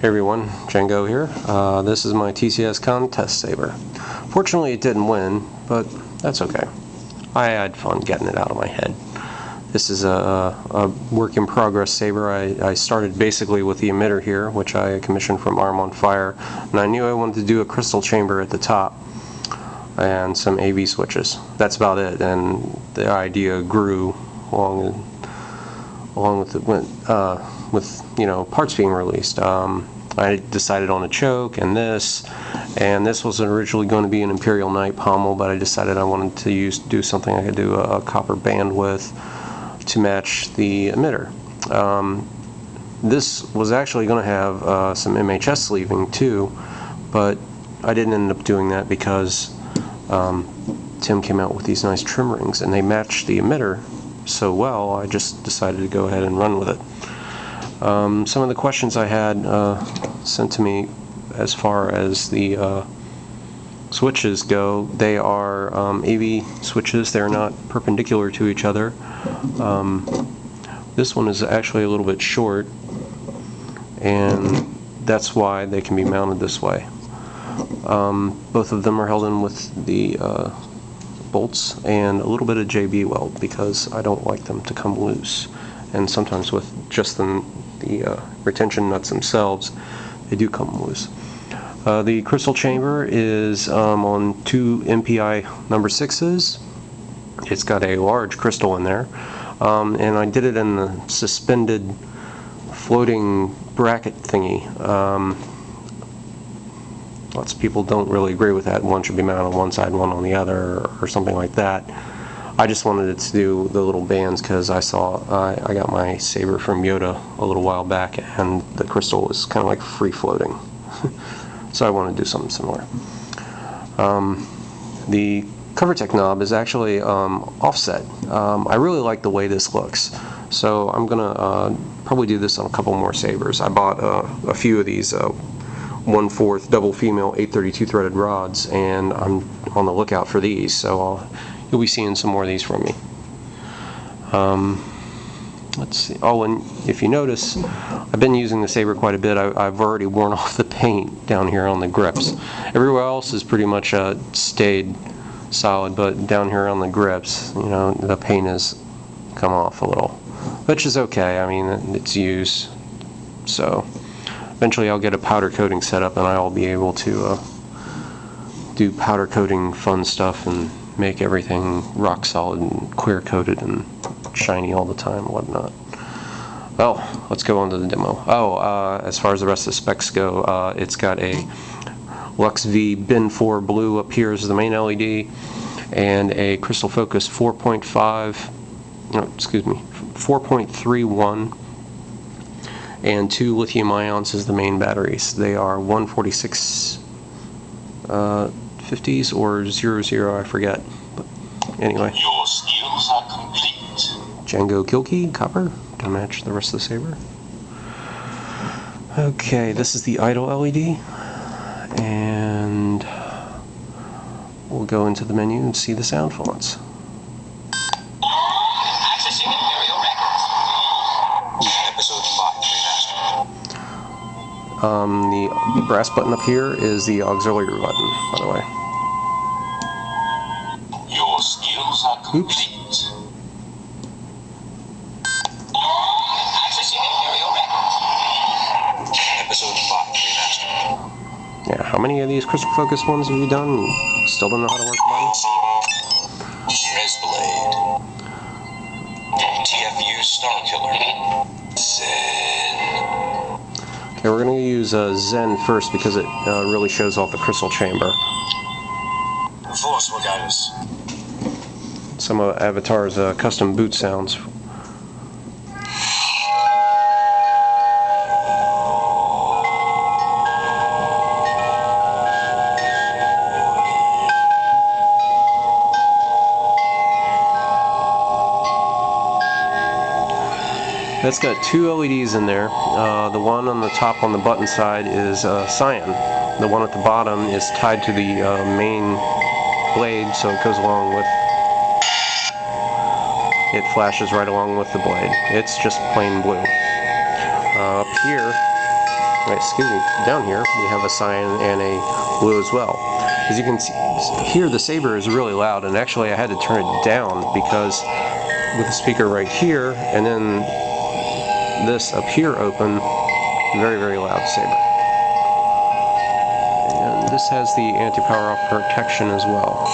Hey everyone, Django here. Uh, this is my TCSS contest saber. Fortunately it didn't win, but that's okay. I had fun getting it out of my head. This is a, a work in progress saber. I, I, started basically with the emitter here, which I commissioned from Arm on Fire, and I knew I wanted to do a crystal chamber at the top and some AV switches. That's about it, and the idea grew along along with the, uh, with you know parts being released. Um, I decided on a choke and this, and this was originally going to be an Imperial Knight pommel, but I decided I wanted to use do something I could do a, a copper band with to match the emitter. Um, this was actually going to have uh, some MHS sleeving too, but I didn't end up doing that because um, Tim came out with these nice trim rings and they matched the emitter so well I just decided to go ahead and run with it. Um, some of the questions I had uh, sent to me as far as the uh, switches go, they are um, AV switches. They're not perpendicular to each other. Um, this one is actually a little bit short, and that's why they can be mounted this way. Um, both of them are held in with the uh, bolts and a little bit of JB weld because I don't like them to come loose. And sometimes with just the the uh, retention nuts themselves, they do come loose. Uh, the crystal chamber is um, on two MPI number sixes. It's got a large crystal in there, um, and I did it in the suspended floating bracket thingy. Um, lots of people don't really agree with that. One should be mounted on one side, one on the other, or, or something like that. I just wanted to do the little bands because I saw uh, I got my saber from Yoda a little while back and the crystal was kind of like free floating. So I wanted to do something similar. Um, the Covertec knob is actually um, offset. Um, I really like the way this looks. So I'm gonna uh, probably do this on a couple more sabers. I bought uh, a few of these uh, 1 4th double female 832 threaded rods and I'm on the lookout for these so I'll you'll be seeing some more of these from me. Um, let's see. Oh, and if you notice, I've been using the saber quite a bit. I, have already worn off the paint down here on the grips. Everywhere else is pretty much uh, stayed solid, but down here on the grips, you know, the paint has come off a little, which is okay. I mean, it's used. So eventually I'll get a powder coating set up and I'll be able to uh, do powder coating fun stuff and make everything rock solid and clear coated and shiny all the time whatnot. Well, let's go on to the demo. Oh, uh, as far as the rest of the specs go, uh, it's got a Lux V Bin 4 blue up here as the main LED and a Crystal Focus 4.5, no, excuse me, 4.31 and two lithium ions as the main batteries. They are 146 uh, 50s or 00, I forget. But anyway. Your skills are complete. Django Kilkey, copper, to match the rest of the saber. Okay, this is the idle LED. And we'll go into the menu and see the sound fonts. Accessing Imperial Records. Episode 5. Um, the brass button up here is the auxiliary button, by the way. Oops. Accessing Imperial Records. Episode 5 remastered. Yeah, how many of these Crystal Focus ones have you done? Still don't know how to work the button? Resblade. TFU Starkiller. Zen. Okay, we're going to use uh, Zen first because it uh, really shows off the crystal chamber. Force will guide us. Some of Avatar's uh, custom boot sounds. That's got two LEDs in there. Uh, the one on the top on the button side is uh, cyan. The one at the bottom is tied to the uh, main blade, so it goes along with. It flashes right along with the blade. It's just plain blue. Uh, up here, excuse me, down here, we have a cyan and a blue as well. As you can see, here the Saber is really loud, and actually I had to turn it down because with the speaker right here, and then this up here open, very, very loud Saber. And this has the anti-power off protection as well.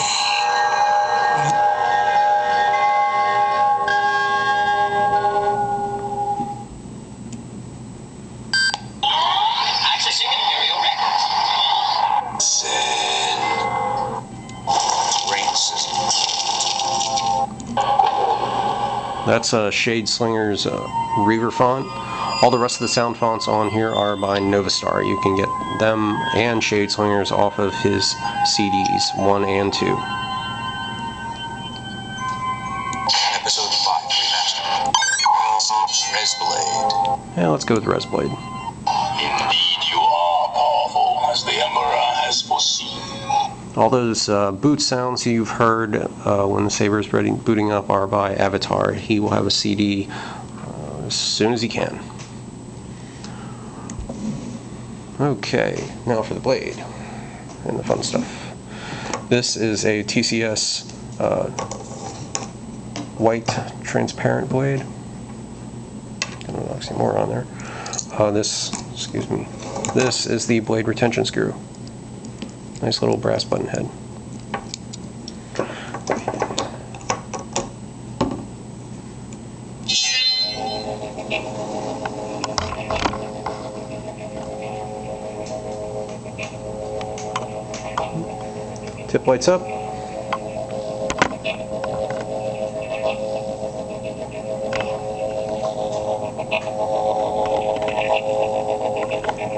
That's uh, Shade Slinger's uh, Reaver font. All the rest of the sound fonts on here are by Novastar. You can get them and Shade Slingers off of his CDs, 1 and 2. Episode 5 remastered. Resblade. Yeah, let's go with Resblade. Indeed, you are powerful, as the Emperor has foreseen. All those uh, boot sounds you've heard uh, when the Saber is booting up are by Avatar. He will have a CD uh, as soon as he can. Okay, now for the blade and the fun stuff. This is a TCSS uh, white transparent blade. Got an oxymoron on there. Uh, this, excuse me, this is the blade retention screw. Nice little brass button head. Tip lights up.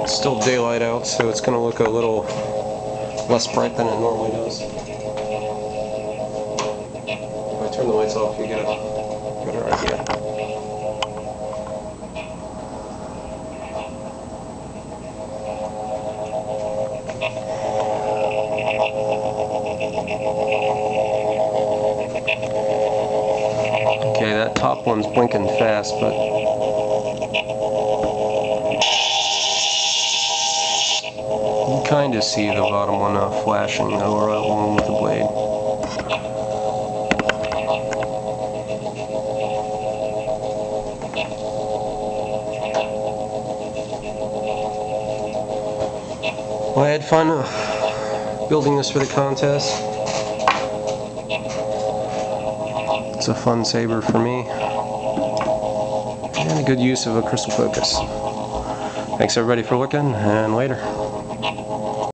Still daylight out, so it's going to look a little less bright than it normally does. If I turn the lights off, you get a better idea. Okay, that top one's blinking fast, but kind of see the bottom one uh, flashing over along with the blade. Well, I had fun uh, building this for the contest. It's a fun saber for me. And a good use of a crystal focus. Thanks everybody for looking, and later.